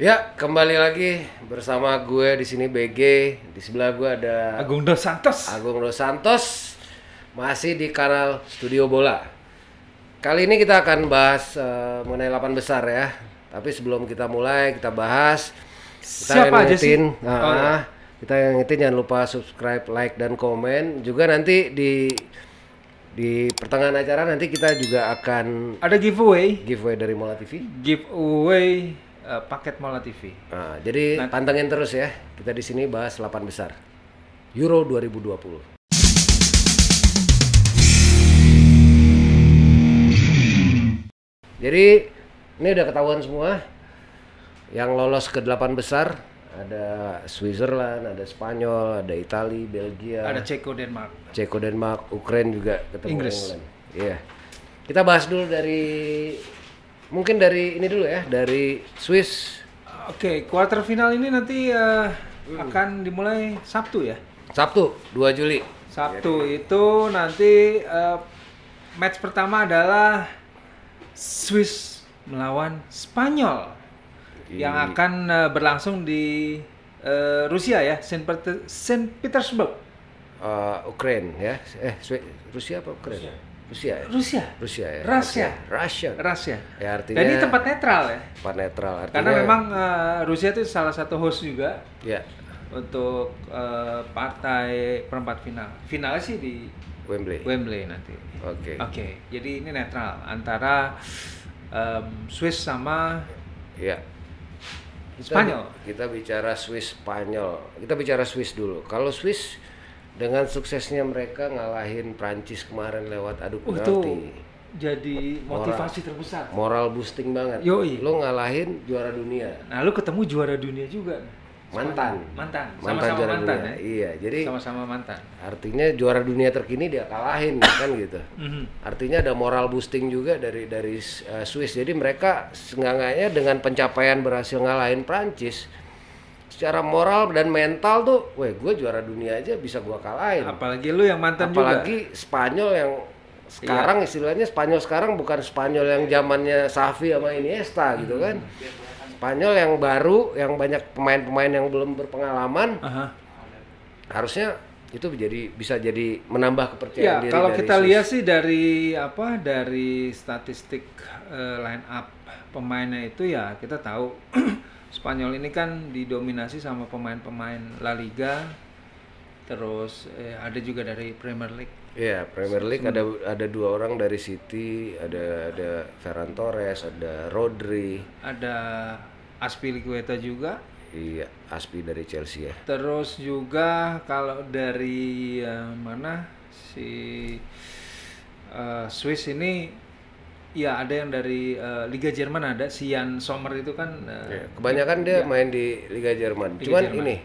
Ya, kembali lagi bersama gue di sini BG. Di sebelah gue ada Agung Dos Santos. Agung Dos Santos. Masih di kanal Studio Bola. Kali ini kita akan bahas eh, mengenai 8 besar ya. Tapi sebelum kita mulai, kita bahas kita Siapa aja sih? ngingetin, Oh, ah, iya. kita yang ngingetin jangan lupa subscribe, like dan komen. Juga nanti di di pertengahan acara nanti kita juga akan Ada giveaway, giveaway dari Mola TV. giveaway eh, paket Mola TV. Nah, jadi Nanti- pantengin terus ya. Kita di sini bahas 8 besar. Euro 2020. Jadi ini udah ketahuan semua yang lolos ke 8 besar ada Switzerland, ada Spanyol, ada Italia, Belgia, Ada Ceko Denmark. Ceko Denmark, Ukraina juga ketemu Inggris. Iya. Kita bahas dulu dari mungkin dari ini dulu ya, dari Swiss Oke, quarter final ini nanti eh, akan dimulai Sabtu ya. Sabtu 2 Juli. Sabtu itu nanti eh, match pertama adalah Swiss melawan Spanyol yang akan eh, berlangsung di eh, Rusia ya, Saint, Peter- Saint Petersburg. Uh, Ukraine ya. Eh, Swe- Rusia apa Ukraina? Rusia. Ya? Rusia. Rusia ya. Rusia. Rusia. Rusia. Ya artinya Dan ini tempat netral ya. tempat netral artinya. Karena memang eh, Rusia itu salah satu host juga ya untuk eh, partai perempat final. Finalnya sih di Wembley. Wembley nanti. Oke. Oke, jadi ini netral antara em, Swiss sama Ya. Kita, Spanyol. Kita bicara Swiss Spanyol. Kita bicara Swiss dulu. Kalau Swiss dengan suksesnya mereka ngalahin Prancis kemarin lewat adu itu penalti. jadi motivasi terbesar. Moral boosting banget. Yoi. Lo ngalahin juara dunia. Nah, lu ketemu juara dunia juga. Mantan. Mantan. Mantan Sama-sama juara mantan dunia. ya. Iya, jadi Sama-sama mantan. artinya juara dunia terkini dia kalahin kan gitu. Mhm. Artinya ada moral boosting juga dari dari uh, Swiss. Jadi mereka seenggaknya dengan pencapaian berhasil ngalahin Prancis secara moral dan mental tuh, weh gue juara dunia aja bisa gua kalahin. Apalagi lu yang mantan juga. Iya. Apalagi Spanyol yang sekarang istilahnya Spanyol sekarang bukan Spanyol yang zamannya Xavi sama Iniesta gitu Hmm. kan. Spanyol yang baru, yang banyak pemain-pemain yang belum berpengalaman, Aha. harusnya itu jadi bisa jadi menambah Ya, kepercayaan diri kalau dari kita lihat sih dari apa dari statistik eh, line up pemainnya itu ya kita tahu Spanyol ini kan didominasi sama pemain-pemain La Liga, terus eh, ada juga dari Premier League. Iya, Premier League ada ada dua orang dari City, ada ada Ferran Torres, ada Rodri, ada Aspilicueta juga. iya Aspi dari Chelsea ya. Terus juga kalau dari eh, mana si eh, Swiss ini ya ada yang dari eh, Liga Jerman ada si Jan Sommer itu kan eh, Iya, Kebanyakan dia main di Liga Jerman. Liga Cuman Jerman. ini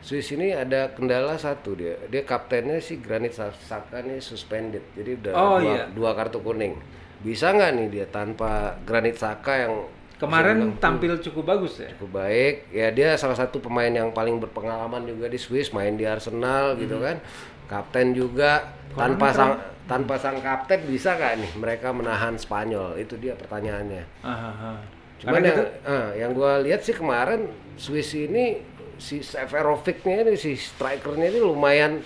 Swiss ini ada kendala satu dia. Dia kaptennya si Granit Xhaka nih suspended. Jadi udah Oh, dua, iya. dua kartu kuning. Bisa nggak nih dia tanpa Granit Xhaka yang kemarin tampil cukup bagus ya. cukup baik ya dia salah satu pemain yang paling berpengalaman juga di Swiss main di Arsenal gitu Hmm. kan kapten juga. Tanpa sang tanpa sang kapten bisa nggak nih mereka menahan Spanyol? Itu dia pertanyaannya. Ah, ah, ah. cuman Karena yang ah, yang gua lihat sih kemarin Swiss ini si Severovic-nya ini si strikernya ini lumayan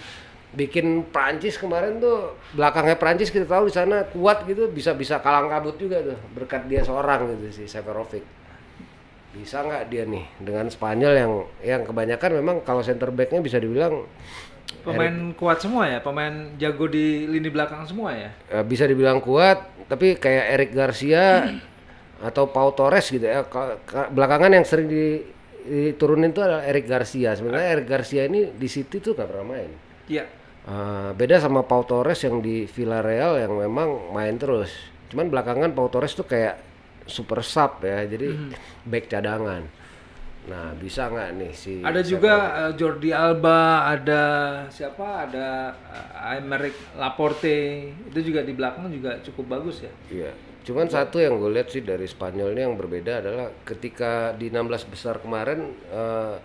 bikin Prancis kemarin tuh belakangnya Prancis kita tahu di sana kuat gitu bisa bisa kalang kabut juga tuh berkat dia seorang gitu si Severovic. Bisa nggak dia nih dengan Spanyol yang yang kebanyakan memang kalau center backnya bisa dibilang pemain kuat semua ya, pemain jago di lini belakang semua ya. eh, bisa dibilang kuat tapi kayak Eric Garcia atau Pau Torres gitu ya. Ka- ka- belakangan yang sering di, diturunin tuh adalah Eric Garcia. Sebenarnya Eric Garcia ini di City tuh nggak pernah main. Iya. Eh, beda sama Pau Torres yang di Villarreal yang memang main terus. Cuman belakangan Pau Torres tuh kayak super sub ya jadi back cadangan nah bisa nggak nih si Ada juga eh, Jordi Alba, ada siapa? Ada eh, Aymeric Laporte. Itu juga di belakang juga cukup bagus ya. Iya. Cuman satu yang gue lihat sih dari Spanyol ini yang berbeda adalah ketika di 16 besar kemarin eh,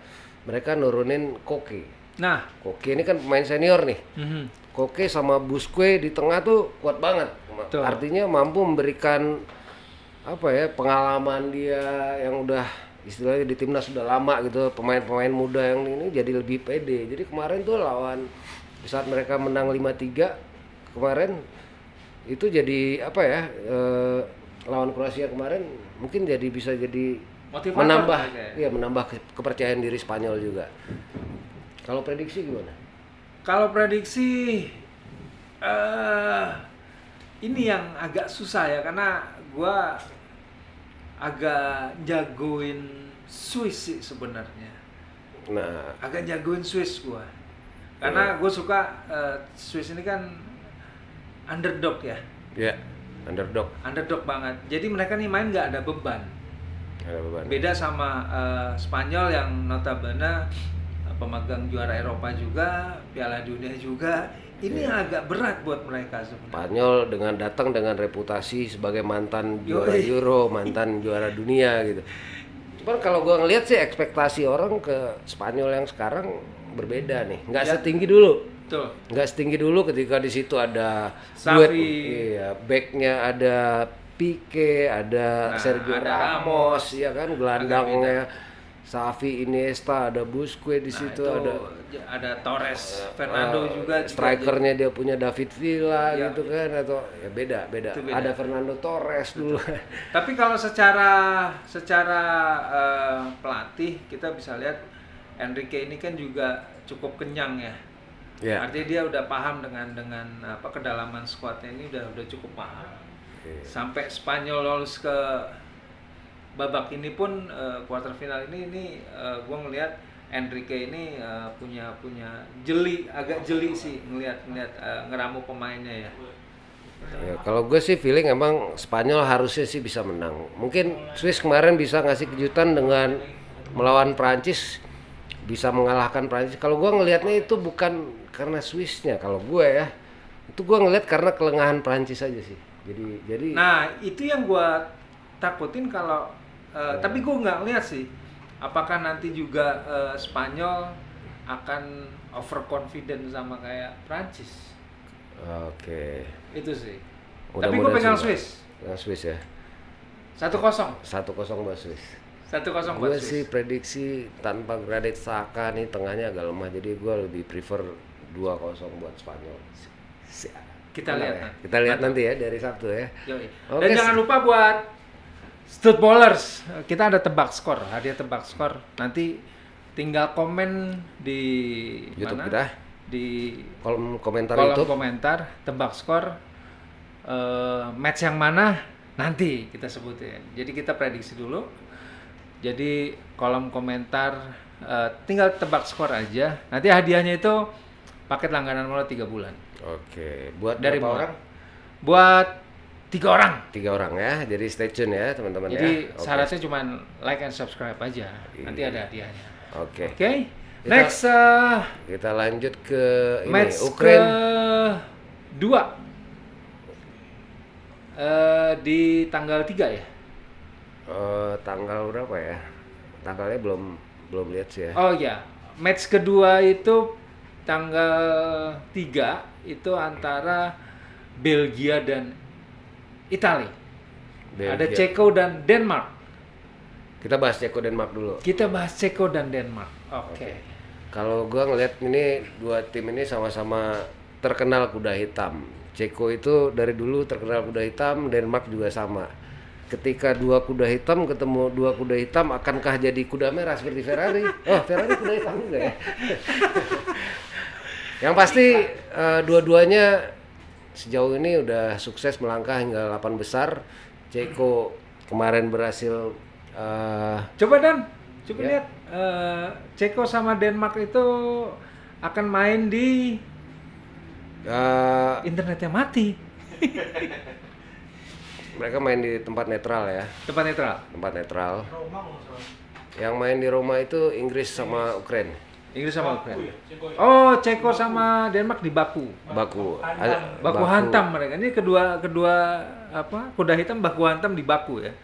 mereka nurunin Koke. Nah, Koke ini kan pemain senior nih. mhm. Koke sama Busque di tengah tuh kuat banget. Betul. Artinya mampu memberikan apa ya pengalaman dia yang udah istilahnya di timnas sudah lama gitu pemain-pemain muda yang ini jadi lebih pede. Jadi kemarin tuh lawan saat mereka menang 5-3 kemarin itu jadi apa ya eh, lawan Kroasia kemarin mungkin jadi bisa jadi Motivator menambah ya? iya menambah ke- kepercayaan diri Spanyol juga. Kalau prediksi gimana? Kalau prediksi eh ini yang agak susah ya karena gua agak jagoin Swiss sih sebenarnya. nah Agak jagoin Swiss gua. Karena gue suka eh, Swiss ini kan underdog ya. ya underdog Underdog banget. Jadi mereka nih main nggak ada beban. ada beban Beda sama eh, Spanyol yang notabene eh, pemegang juara Eropa juga, Piala Dunia juga. Ini Iya. agak berat buat mereka sebenarnya. Spanyol dengan datang dengan reputasi sebagai mantan juara Yoi. Euro, mantan juara dunia gitu. Cuman kalau gua ngelihat sih ekspektasi orang ke Spanyol yang sekarang berbeda nih. Nggak Ya. setinggi dulu. Betul. Nggak setinggi dulu ketika di situ ada Xavi. duet, iya, backnya ada Pique, ada Nah, Sergio ada Ramos, Ramos. ya kan gelandangnya Xavi, Iniesta, ada Busquets di Nah, situ itu ada ada Torres, Fernando Eh, juga juga strikernya dia punya David Villa Ya. gitu kan atau ya beda beda. Itu beda. Ada Fernando Torres dulu. Tapi kalau secara secara eh, pelatih kita bisa lihat Enrique ini kan juga cukup kenyang ya. ya. Artinya dia udah paham dengan dengan apa kedalaman skuadnya ini udah udah cukup paham. Sampai Spanyol lolos ke babak ini pun eh, quarter final ini ini eh, gua ngelihat Enrique ini eh, punya punya jeli agak jeli sih ngelihat ngelihat eh, ngeramu pemainnya ya. Ya, kalau gue sih feeling emang Spanyol harusnya sih bisa menang. Mungkin Swiss kemarin bisa ngasih kejutan dengan melawan Prancis bisa mengalahkan Prancis. Kalau gue ngelihatnya itu bukan karena Swissnya. Kalau gue ya itu gue ngelihat karena kelengahan Prancis aja sih. Jadi jadi Nah, itu yang gua takutin kalau eh, tapi gua nggak lihat sih apakah nanti juga eh, Spanyol akan overconfident sama kayak Prancis. oke. Itu sih. tapi Mudah-mudahan gua pegang sih. Swiss. Pegang Swiss ya. Satu kosong. Satu kosong buat Swiss. Satu kosong Gue buat sih Swiss. prediksi tanpa Gradit Saka nih tengahnya agak lemah jadi gue lebih prefer 2-0 buat Spanyol. Si- Kita Benar lihat ya? Kita lihat nanti ya dari Sabtu ya. Yoi. Oke, Dan jangan sih. lupa buat Stud Bowlers, kita ada tebak skor, hadiah tebak skor. Nanti tinggal komen di YouTube mana? kita. Di Kolom komentar kolom YouTube. komentar tebak skor eh, match yang mana nanti kita sebutin. Jadi kita prediksi dulu. Jadi kolom komentar eh, tinggal tebak skor aja. Nanti hadiahnya itu paket langganan mulai tiga bulan. Oke, buat Dari berapa orang? Buat tiga orang. Tiga orang ya. Jadi stay tune ya teman-teman Jadi ya. Oke. syaratnya cuma like and subscribe aja. Nanti Iya. ada hadiahnya. Oke. Oke. Kita- Next eh, Kita lanjut ke ini match Ukraine. ke dua Eh, di tanggal 3 ya. Eh, tanggal berapa ya? Tanggalnya belum belum lihat sih ya. Oh ya, match kedua itu tanggal 3 itu antara Belgia dan Italia. Ada Belgia. Ceko dan Denmark. Kita bahas Ceko Denmark dulu. Kita bahas Ceko dan Denmark. Oke. Kalau gua ngeliat ini dua tim ini sama-sama terkenal kuda hitam. Ceko itu dari dulu terkenal kuda hitam, Denmark juga sama. Ketika dua kuda hitam ketemu dua kuda hitam, akankah jadi kuda merah seperti Ferrari? Oh, Ferrari kuda hitam juga ya. Yang pasti eh, dua-duanya sejauh ini udah sukses melangkah hingga 8 besar. Ceko kemarin berhasil eh, Coba Dan, coba Ya. lihat eh, Ceko sama Denmark itu akan main di eh, internetnya mati. mereka main di tempat netral ya. Tempat netral. tempat netral. Yang main di Roma itu Inggris sama Ukraina. Inggris sama Ukraina. Oh, Ceko sama Denmark di Baku. Baku. Ada- Baku, hantam mereka. Ini kedua kedua apa? Kuda hitam baku hantam di Baku ya.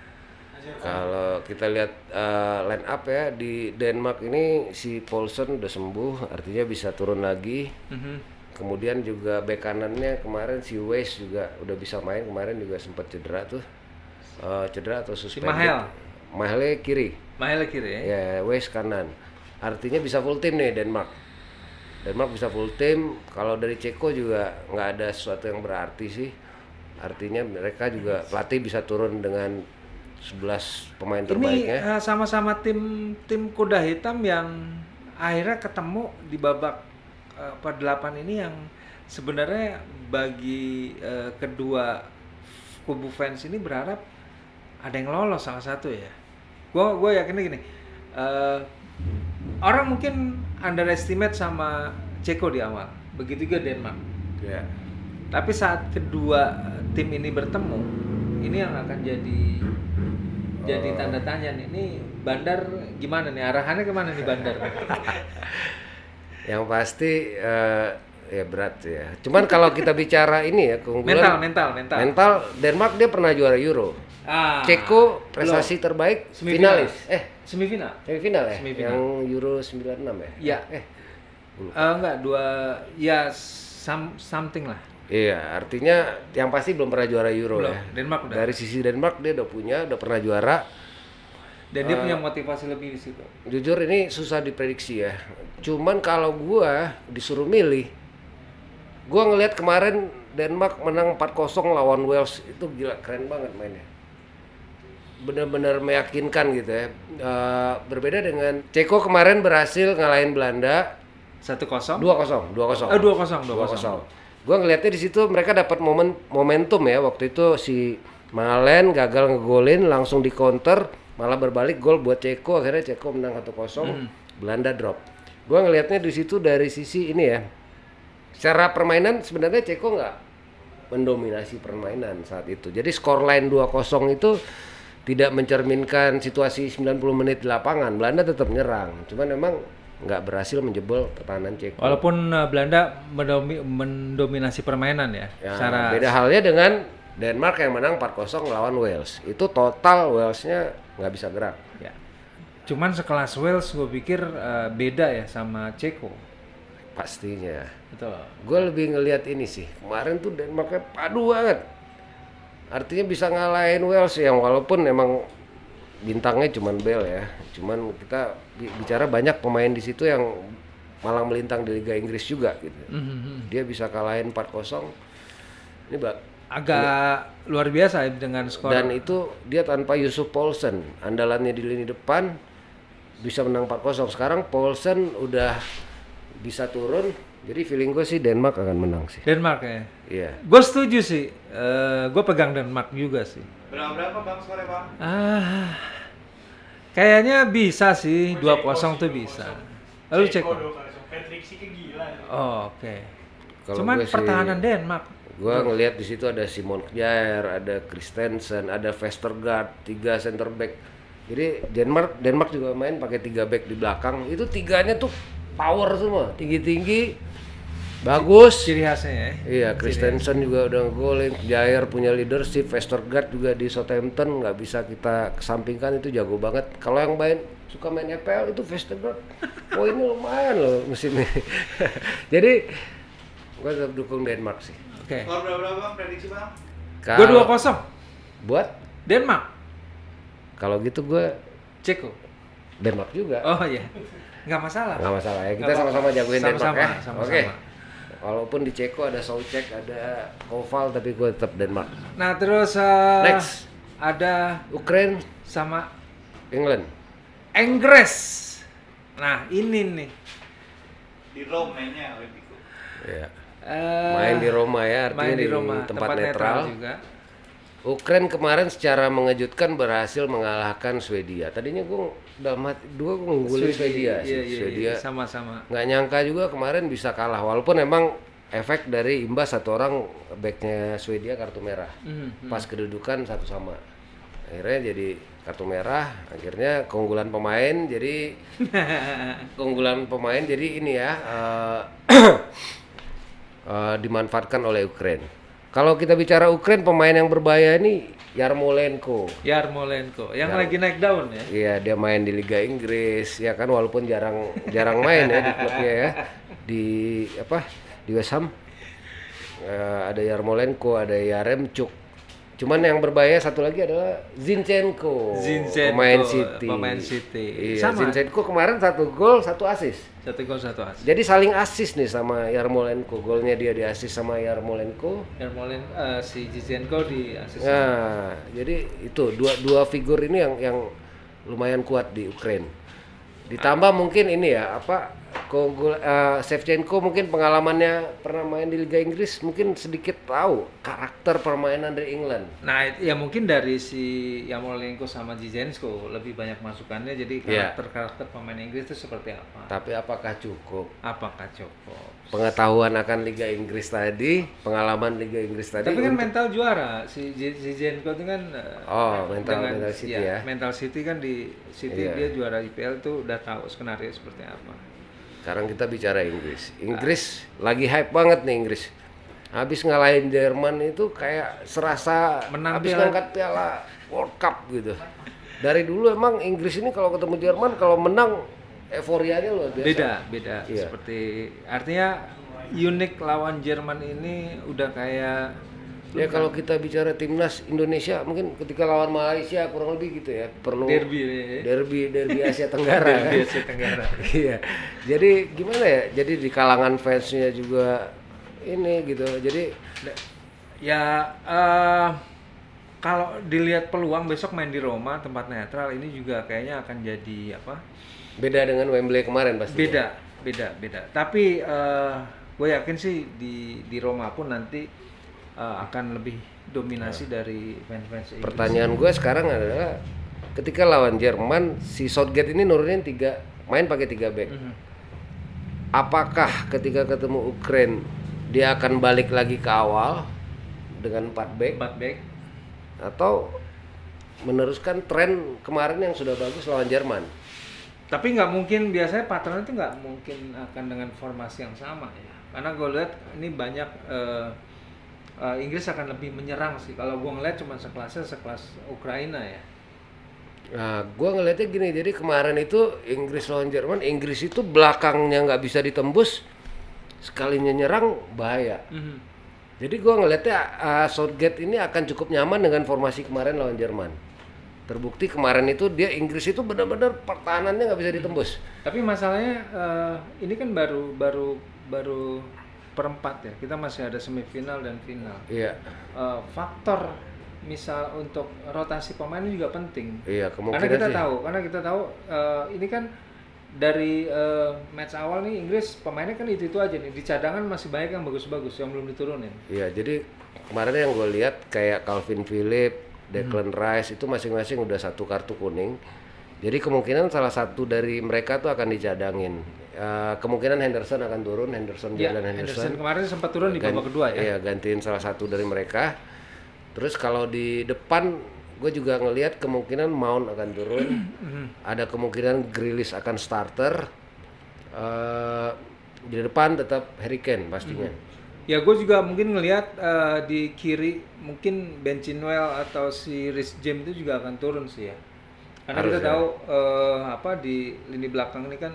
Kalau kita lihat eh, line up ya di Denmark ini si Paulson udah sembuh, artinya bisa turun lagi. Mhm. Kemudian juga bek kanannya kemarin si Weiss juga udah bisa main kemarin juga sempat cedera tuh. Eh, cedera atau suspended. Mahel. Mahelnya kiri. Mahela kiri ya. ya West kanan artinya bisa full tim nih Denmark Denmark bisa full tim kalau dari Ceko juga nggak ada sesuatu yang berarti sih artinya mereka juga pelatih bisa turun dengan 11 pemain Ini terbaiknya eh, sama-sama tim tim kuda hitam yang akhirnya ketemu di babak eh, per delapan ini yang sebenarnya bagi eh, kedua kubu fans ini berharap ada yang lolos salah satu ya. Gue gue yakin gini. eh, orang mungkin underestimate sama Ceko di awal. Begitu juga Denmark. ya Tapi saat kedua eh, tim ini bertemu, ini yang akan jadi jadi tanda tanya nih. Ini Bandar gimana nih? Arahannya ke mana nih Bandar? yang pasti eh, ya berat ya cuman kalau kita bicara ini ya mental, keunggulan mental, mental. mental Denmark dia pernah juara Euro Ah, Ceko prestasi terbaik Semifinal. finalis eh semifinal. semifinal ya Semifinal. yang Euro 96 ya Iya. eh Eh, enggak, dua ya some, something lah. Iya, artinya yang pasti belum pernah juara Euro Belum, ya. Denmark udah. Dari sisi Denmark dia udah punya, udah pernah juara. Dan dia punya motivasi lebih di situ. Jujur ini susah diprediksi ya. Cuman kalau gua disuruh milih, gua ngelihat kemarin Denmark menang 4-0 lawan Wales itu gila keren banget mainnya. Bener-bener meyakinkan gitu ya. Eh, berbeda dengan Ceko kemarin berhasil ngalahin Belanda Satu kosong. 2-0, 2-0. Eh, dua kosong, dua dua kosong. kosong. Gua ngelihatnya di situ mereka dapat momen momentum ya waktu itu si Malen gagal ngegolin langsung di counter malah berbalik gol buat Ceko akhirnya Ceko menang 1-0 Belanda drop. Gua ngelihatnya di situ dari sisi ini ya. Secara permainan sebenarnya Ceko nggak mendominasi permainan saat itu. Jadi skor line 2-0 itu tidak mencerminkan situasi 90 menit di lapangan. Belanda tetap nyerang. Cuman memang nggak berhasil menjebol pertahanan Ceko. Walaupun eh, Belanda mendomi- mendominasi permainan ya, Ya, secara beda halnya dengan Denmark yang menang 4-0 lawan Wales. Itu total Walesnya nggak bisa gerak. ya. Cuman sekelas Wales gue pikir eh, beda ya sama Ceko. Pastinya. Betul. Gue lebih ngelihat ini sih. Kemarin tuh Denmarknya padu banget. Artinya bisa ngalahin Wales yang walaupun memang bintangnya cuman Bell ya. Cuman kita bi- bicara banyak pemain di situ yang malang melintang di Liga Inggris juga gitu. Mhm. Dia bisa kalahin 4-0. Ini Mbak, Agak luar biasa dengan skor. Dan itu dia tanpa Yusuf Paulsen, andalannya di lini depan bisa menang 4-0. Sekarang Paulsen udah bisa turun, jadi feeling gue sih Denmark akan menang sih. Denmark ya. Iya. Gue setuju sih. gue pegang Denmark juga sih. Berapa berapa bang skornya bang? Ah, kayaknya bisa sih 2-0 tuh bisa. Lalu cek. Patrick sih gila. Oh, oke. Kalau Cuman sih- pertahanan Denmark. Gue ngelihat di situ ada Simon Kjaer, ada Christensen, ada Vestergaard, tiga center back. Jadi Denmark Denmark juga main pakai tiga back di belakang. Itu tiganya tuh power semua, tinggi-tinggi, bagus. Ciri khasnya ya. Iya, Christensen juga udah ngegolin, Jair punya leadership, Vestergaard juga di Southampton nggak bisa kita kesampingkan itu jago banget. Kalau yang main suka main EPL itu Vestergaard, poinnya lumayan loh musim ini. Jadi gua tetap dukung Denmark sih. Oke. Skor berapa bang? Prediksi bang? Gue Kalau 2-0. buat Denmark. kalau gitu gua Ceko. Denmark juga. Oh iya. Nggak masalah. Nggak masalah ya, kita sama-sama jagoin Denmark Sama-sama, ya. sama-sama. Oke. Walaupun di Ceko ada Soucek, ada Koval, tapi gue tetap Denmark. Nah, terus eh, Next. ada Ukraine, sama England. Inggris. Nah, ini nih. Di Rome mainnya Olimpico. Iya. Eh, main di Roma ya, artinya main di di, Roma, tempat, netral. juga. Ukraine kemarin secara mengejutkan berhasil mengalahkan Swedia. Tadinya gue dalam hati dua gue ngunggulin Swedia, sih. Iya, iya, Swedia. iya, sama-sama. Nggak nyangka juga kemarin bisa kalah, walaupun emang efek dari imbas satu orang backnya Swedia kartu merah. Mhm. Pas kedudukan satu sama. Akhirnya jadi kartu merah, akhirnya keunggulan pemain jadi keunggulan pemain jadi ini ya eh, eh, dimanfaatkan oleh Ukraine. Kalau kita bicara Ukraine pemain yang berbahaya ini Yarmolenko. Yarmolenko yang Ya. lagi naik daun ya. Iya, dia main di Liga Inggris ya kan walaupun jarang jarang main ya di klubnya ya. Di apa? Di West Ham. Eh, ada Yarmolenko, ada Yaremchuk. Cuman yang berbahaya satu lagi adalah Zinchenko, Zinchenko, pemain City. pemain City. Iya, Sama. Zinchenko kemarin satu gol, satu assist. Satu gol satu as. Jadi saling assist nih sama Yarmolenko. Golnya dia di assist sama Yarmolenko. Yarmolen eh, si Zinchenko di asis. Nah, jadi itu dua dua figur ini yang yang lumayan kuat di Ukraine. Ditambah mungkin ini ya apa Kogul, eh, Shevchenko mungkin pengalamannya pernah main di Liga Inggris mungkin sedikit tahu karakter permainan dari England. Nah, ya mungkin dari si Yarmolenko sama Zinchenko lebih banyak masukannya jadi Iya. karakter-karakter pemain Inggris itu seperti apa? Tapi apakah cukup? Apakah cukup? Pengetahuan akan Liga Inggris tadi, pengalaman Liga Inggris tadi. Tapi kan untuk- mental juara si Z- Zinchenko itu kan eh, Oh, mental- mental City ya. Mental City kan di City Iya. dia juara IPL tuh udah tahu skenario seperti apa. Sekarang kita bicara Inggris. Inggris lagi hype banget nih Inggris. Habis ngalahin Jerman itu kayak serasa Menang habis piala- ngangkat piala World Cup gitu. Dari dulu emang Inggris ini kalau ketemu Jerman kalau menang euforianya luar biasa. Beda, beda. Iya. Seperti artinya unik lawan Jerman ini udah kayak Ya kalau kita bicara timnas Indonesia mungkin ketika lawan Malaysia kurang lebih gitu ya perlu derby ya. derby derby Asia Tenggara kan. Derby Asia Tenggara. Iya. Jadi gimana ya? Jadi di kalangan fansnya juga ini gitu. Jadi Ya eh, kalau dilihat peluang besok main di Roma tempat netral ini juga kayaknya akan jadi apa? beda dengan Wembley kemarin pasti. Beda, beda, beda. Tapi eh, gue yakin sih di di Roma pun nanti eh, akan lebih dominasi dari fans-fans Inggris. Pertanyaan gue sekarang adalah ketika lawan Jerman si Southgate ini nurunin tiga main pakai tiga back. Mhm. Apakah ketika ketemu Ukraine dia akan balik lagi ke awal dengan 4 back Empat back. atau meneruskan tren kemarin yang sudah bagus lawan Jerman? Tapi nggak mungkin biasanya pattern itu nggak mungkin akan dengan formasi yang sama ya. Karena gue lihat ini banyak eh, eh, Inggris akan lebih menyerang sih. Kalau gue ngeliat cuma sekelasnya sekelas Ukraina ya. Nah, gua ngelihatnya gini, jadi kemarin itu Inggris lawan Jerman, Inggris itu belakangnya nggak bisa ditembus, sekalinya nyerang bahaya. Jadi gua ngelihatnya uh, Southgate ini akan cukup nyaman dengan formasi kemarin lawan Jerman. Terbukti kemarin itu dia Inggris itu benar-benar pertahanannya nggak bisa ditembus. Tapi masalahnya eh, ini kan baru baru baru perempat ya. Kita masih ada semifinal dan final. Iya, Eh, faktor misal untuk rotasi pemain juga penting. iya Karena kemungkinan kita sih. tahu, karena kita tahu eh, ini kan dari eh, match awal nih Inggris pemainnya kan itu itu aja nih di cadangan masih banyak yang bagus-bagus yang belum diturunin. Iya, jadi kemarin yang gue lihat kayak Calvin Phillips, Declan Rice itu masing-masing udah satu kartu kuning. Jadi kemungkinan salah satu dari mereka tuh akan dicadangin. Eh, kemungkinan Henderson akan turun, Henderson Ya, Jordan Henderson Henderson. kemarin sempat turun di babak kedua ya. Iya, gantiin salah satu dari mereka. Terus kalau di depan gue juga ngelihat kemungkinan Mount akan turun. Ada kemungkinan Grealish akan starter. Eh, di depan tetap Harry Kane pastinya. Ya gue juga mungkin ngelihat eh, di kiri mungkin Ben Chilwell atau si Rhys James itu juga akan turun sih ya. Karena Harus kita ya. tahu eh, apa di lini belakang ini kan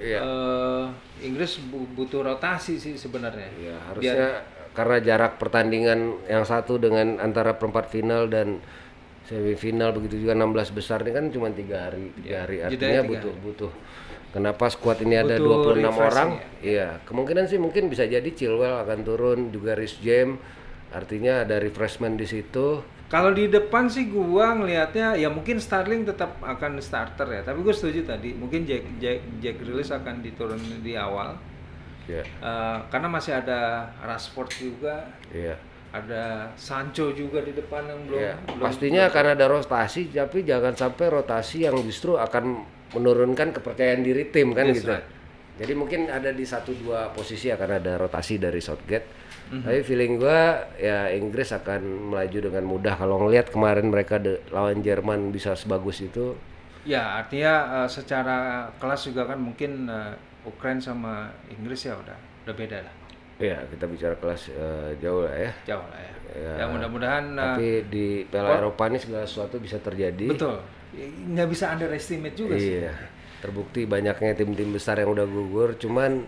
Iya. eh, Inggris bu- butuh rotasi sih sebenarnya. Ya, harusnya karena jarak pertandingan yang satu dengan antara perempat final dan semifinal begitu juga 16 besar ini kan cuma tiga hari, tiga hari. jedanya Artinya tiga butuh butuh. Kenapa skuad ini ada Butuh 26 refreshing orang? Iya, kemungkinan sih mungkin bisa jadi Chilwell akan turun, juga Rhys James. Artinya ada refreshment di situ. Kalau di depan sih gua ngelihatnya ya mungkin Starling tetap akan starter ya. Tapi gue setuju tadi mungkin Jack Jack Jack Grealish akan diturunin di awal. Ya, Eh, karena masih ada Rashford juga, iya. ada Sancho juga di depan yang belum. Ya, belum- pastinya akan ada rotasi, tapi jangan sampai rotasi yang justru akan menurunkan kepercayaan diri tim kan That's gitu. right. Jadi mungkin ada di satu dua posisi akan ada rotasi dari Southgate. Mhm. Tapi feeling gua ya Inggris akan melaju dengan mudah kalau ngelihat kemarin mereka de- lawan Jerman bisa sebagus itu. Ya artinya eh, secara kelas juga kan mungkin eh, Ukraine sama Inggris ya udah udah beda lah, Ya, kita bicara kelas eh, jauh lah ya. jauh lah ya. Ya, Ya, mudah-mudahan Tapi di Piala Eropa ini segala sesuatu bisa terjadi. betul nggak bisa underestimate juga sih. Iya, terbukti banyaknya tim-tim besar yang udah gugur, cuman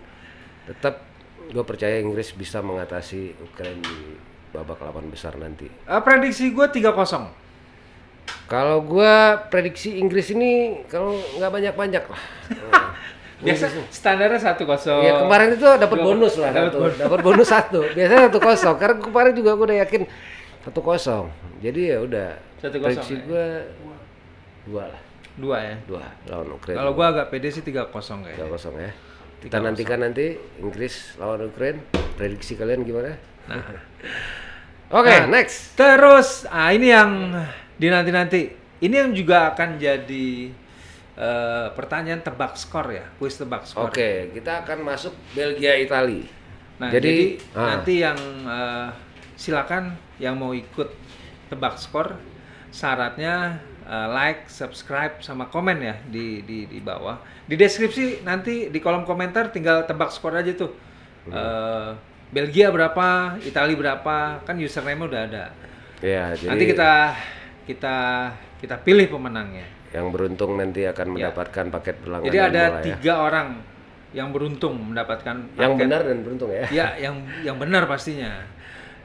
tetap gue percaya Inggris bisa mengatasi Ukraina di babak 8 besar nanti. Eh, prediksi gue 3-0. Kalau gua prediksi Inggris ini kalau nggak banyak-banyak lah. Biasa standarnya 1-0. Ya kemarin itu dapat bonus lah, dapat satu. bonus. dapat bonus satu. Biasanya satu kosong. Karena kemarin juga gua udah yakin satu kosong. Jadi ya udah. 1-0 Prediksi ya? gua dua lah, Dua ya. dua lawan Ukraina. Kalau gua agak pede sih 3-0 Tiga kayaknya. kosong ya. Kita nantikan nanti Inggris lawan Ukraina. Prediksi kalian gimana? Oke, Nah. next. Terus, ah ini yang dinanti-nanti. Ini yang juga akan jadi eh, pertanyaan tebak skor ya, kuis tebak skor. Oke, kita akan masuk Belgia Itali. Nah, jadi, jadi, ah. nanti yang eh, silakan yang mau ikut tebak skor, syaratnya eh, like, subscribe, sama komen ya di, di di bawah. Di deskripsi nanti di kolom komentar tinggal tebak skor aja tuh. Hmm. Eh, Belgia berapa, Italia berapa, kan username udah ada. Ya, jadi Nanti kita kita kita pilih pemenangnya. yang beruntung nanti akan Ya. mendapatkan paket berlangganan Jadi ada ya. tiga orang yang beruntung mendapatkan Yang paket. benar dan beruntung ya. Ya, yang yang benar pastinya.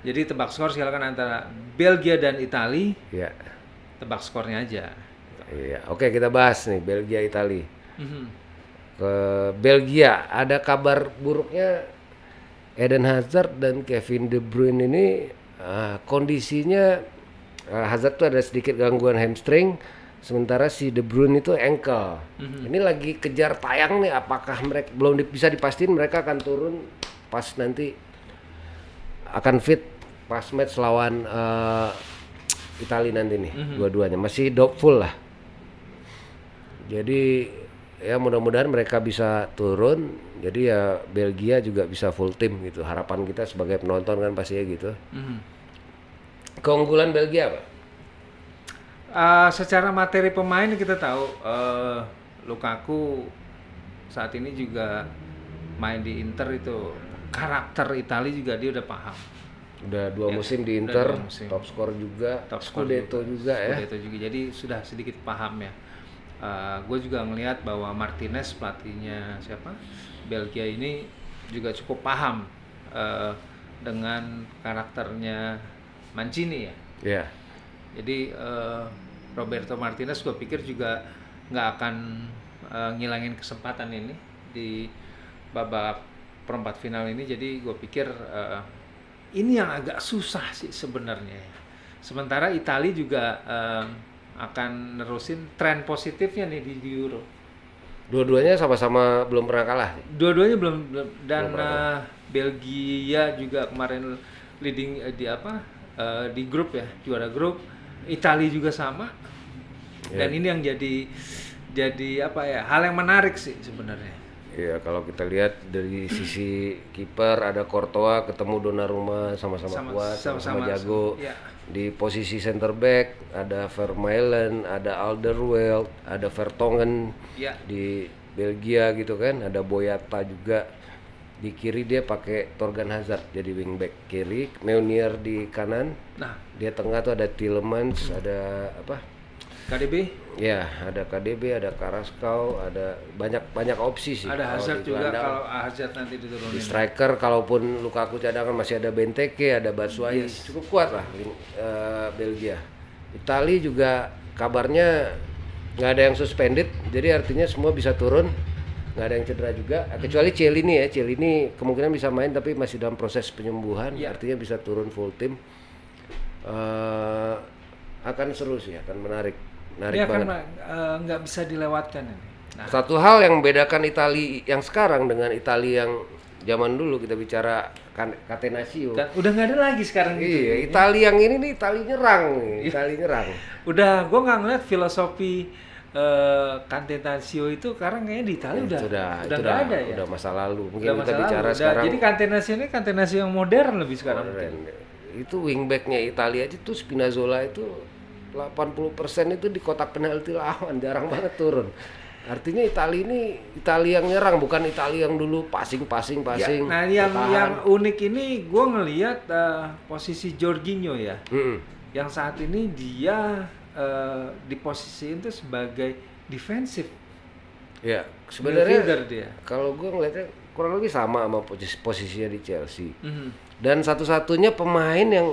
Jadi tebak skor silakan antara Belgia dan Italia, Iya. Tebak skornya aja. Iya. Oke, kita bahas nih Belgia Itali. Mhm. Ke Belgia ada kabar buruknya Eden Hazard dan Kevin De Bruyne ini ah, kondisinya ah, Hazard tuh ada sedikit gangguan hamstring sementara si De Bruyne itu ankle. Ini lagi kejar tayang nih apakah mereka belum di- bisa dipastikan mereka akan turun pas nanti akan fit pas match lawan eh, Italia nanti nih dua-duanya masih doubtful lah. Jadi ya mudah-mudahan mereka bisa turun. Jadi ya Belgia juga bisa full tim gitu. Harapan kita sebagai penonton kan pastinya gitu. Mhm. Keunggulan Belgia apa? Ah, secara materi pemain kita tahu eh, Lukaku saat ini juga main di Inter itu karakter Italia juga dia udah paham. Udah dua Ya, musim di Inter, musim. top skor juga, Top skor Scudetto juga, ya. Scudetto juga. Jadi sudah sedikit paham ya. gue juga ngelihat bahwa Martinez pelatihnya siapa Belgia ini juga cukup paham eh, dengan karakternya Mancini ya. Ya. Jadi eh, Roberto Martinez gue pikir juga nggak akan eh, ngilangin kesempatan ini di babak perempat final ini. Jadi gue pikir eh, ini yang agak susah sih sebenarnya. Sementara Italia juga eh, akan nerusin tren positifnya nih di, di Euro. Dua-duanya sama-sama belum pernah kalah. Dua-duanya belum, belum- dan Belum eh, Belgia juga kemarin leading eh, di apa eh, di grup ya juara grup. Italia juga sama. Ya. Dan ini yang jadi jadi apa ya hal yang menarik sih sebenarnya. Iya, kalau kita lihat dari sisi kiper ada Courtois ketemu Donnarumma sama-sama Sama- kuat, sama-sama jago. iya. Di posisi center back ada Vermaelen, ada Alderweireld, ada Vertonghen Ya. di Belgia gitu kan, ada Boyata juga. Di kiri dia pakai Torgan Hazard jadi wingback kiri, Meunier di kanan. Nah, Dia tengah tuh ada Tielemans, ada apa? KDB Ya, ada KDB, ada Carrasco, ada banyak banyak opsi sih. ada Hazard di juga kalau Hazard nanti Di diturunin. striker kalaupun Lukaku cadangan masih ada Benteke, ada Batshuayi, cukup kuat lah eh, Belgia. Italia juga kabarnya nggak ada yang suspended, jadi artinya semua bisa turun, nggak ada yang cedera juga. Eh, Kecuali Cielini ya, Cielini kemungkinan bisa main tapi masih dalam proses penyembuhan, Iya. artinya bisa turun full tim. Eh, akan seru sih, akan menarik, menarik Dia banget. kan eh, nggak bisa dilewatkan ini. Nah, Satu hal yang membedakan Italia yang sekarang dengan Italia yang zaman dulu kita bicara kan Catenaccio. dan udah nggak ada lagi sekarang gitu. Iya, Italia yang ini nih Italia nyerang nih. Italia nyerang. Udah, gue nggak ngeliat filosofi Cantenaccio itu sekarang kayaknya di Italia udah sudah, udah nggak ada ya. udah masa lalu. Mungkin Udah kita masa lalu. bicara Udah- sekarang Jadi Cantenaccio ini Cantenaccio yang modern lebih sekarang. keren. Itu wingbacknya Italia aja tuh Spinazzola itu 80% itu di kotak penalti lawan, jarang banget turun. Artinya Italia ini Italia yang nyerang bukan Italia yang dulu passing passing Ya, passing. nah yang bertahan. yang unik ini gue ngelihat eh, posisi Jorginho ya, Mm-mm. yang saat ini dia eh, di posisi itu sebagai defensif Ya, sebenarnya dia. kalau gue ngeliatnya kurang lebih sama sama posisi posisinya di Chelsea. Mhm. dan satu-satunya pemain yang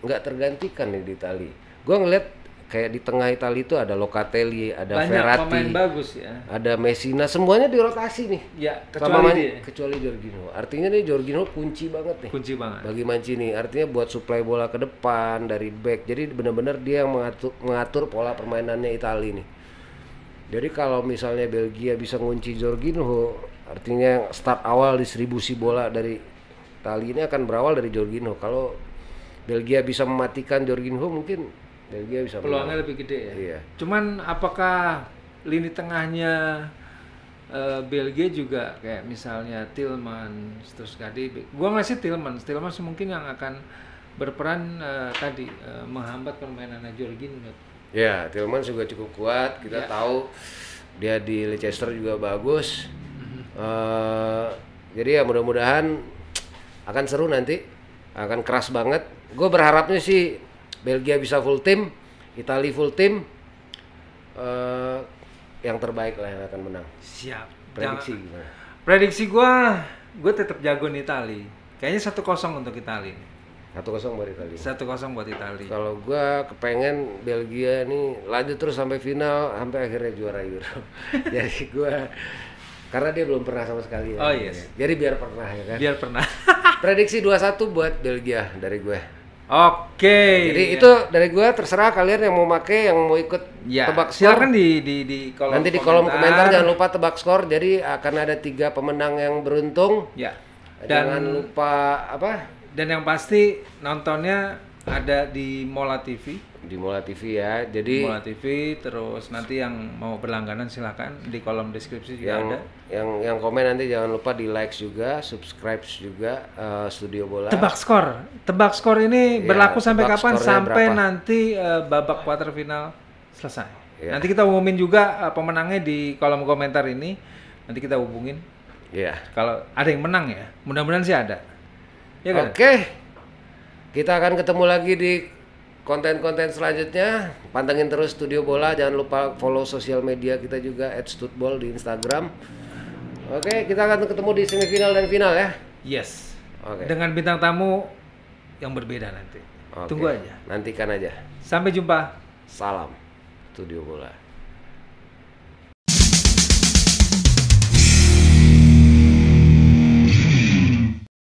nggak tergantikan nih di Itali. Gua ngeliat kayak di tengah Itali itu ada Locatelli, ada Banyak pemain bagus ya. ada Messina, semuanya dirotasi nih. Ya, Sama kecuali Man- dia. kecuali Jorginho. Artinya nih Jorginho kunci banget nih Kunci banget. bagi Mancini. Artinya buat suplai bola ke depan dari back. Jadi benar-benar dia yang mengatur, mengatur pola permainannya Itali nih. Jadi kalau misalnya Belgia bisa ngunci Jorginho, artinya start awal distribusi bola dari Itali ini akan berawal dari Jorginho. Kalau Belgia bisa mematikan Jorginho, mungkin Belgia bisa Peluangnya menang. lebih gede ya. Iya. Cuman apakah lini tengahnya eh, Belgia juga kayak misalnya Tillmans terus tadi gua ngasih Tillmans Tillmans mungkin yang akan berperan eh, tadi eh, menghambat permainannya Jorginho Ya, Tillmans juga cukup kuat. Kita Ya. tahu dia di Leicester juga bagus. Eh, jadi ya mudah-mudahan akan seru nanti, akan keras banget. Gue berharapnya sih Belgia bisa full tim, Italia full tim. Eh, yang terbaik lah yang akan menang. siap Prediksi Jangan- gimana? prediksi gua gue tetap jago nih Itali kayaknya 1-0 untuk Itali Satu kosong buat Italia. 1-0 buat Itali Kalau gua kepengen Belgia nih lanjut terus sampai final sampai akhirnya juara Euro. Jadi gua karena dia belum pernah sama sekali ya. Oh, yes. Jadi biar pernah ya kan. biar pernah Prediksi 2-1 buat Belgia dari gue. Oke Jadi itu dari gue terserah kalian yang mau make yang mau ikut ya tebak skor. silakan di di di kolom Nanti di kolom komentar jangan lupa tebak skor. Jadi akan ada tiga pemenang yang beruntung. ya jangan dan lupa apa dan yang pasti nontonnya ada di Mola TV di Mola TV ya. Jadi Mola TV terus nanti yang mau berlangganan silakan di kolom deskripsi juga yang ada yang yang komen nanti jangan lupa di like juga, subscribe juga eh, Studio Bola. tebak skor tebak skor ini Ya, berlaku sampai kapan sampai berapa? nanti eh, babak quarter final selesai Ya. nanti kita umumin juga eh, pemenangnya di kolom komentar ini nanti kita hubungin Iya. kalau ada yang menang ya mudah-mudahan sih ada ya kan Oke. Kita akan ketemu lagi di konten-konten selanjutnya. Pantengin terus Studio Bola. Jangan lupa follow sosial media kita juga @studball di Instagram. Oke, kita akan ketemu di semifinal dan final ya. yes Oke. dengan bintang tamu yang berbeda nanti Oke. tunggu aja Nantikan aja. sampai jumpa Salam Studio Bola.